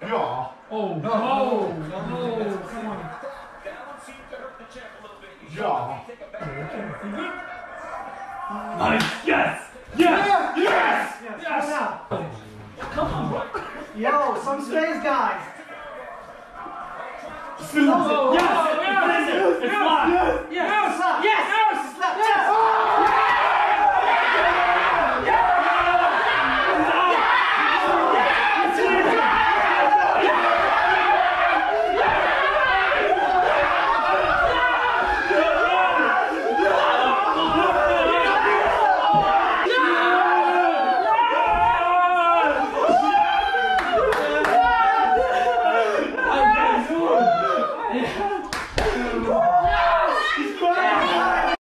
Yeah. Oh, No. oh, No. come on. Yeah. Nice, yes, yes, yes, Yes, yes. come. Come on. Yo, some space, guys. Oh. Yes,